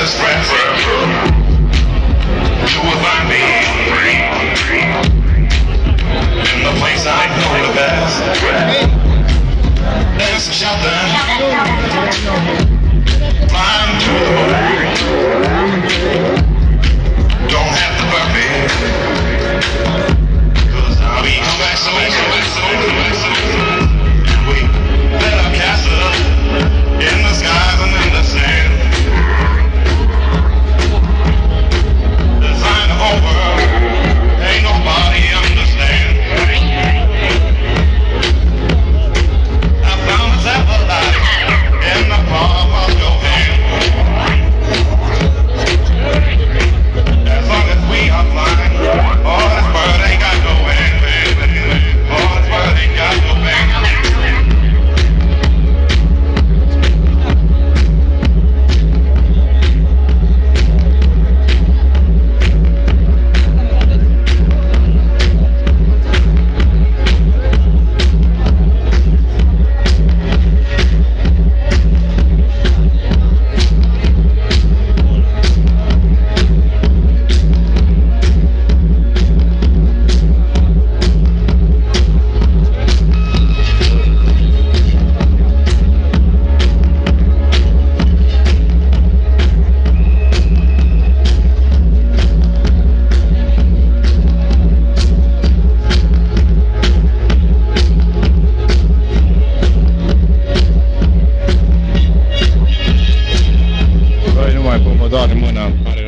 This satisfaction. Saudade, Mona.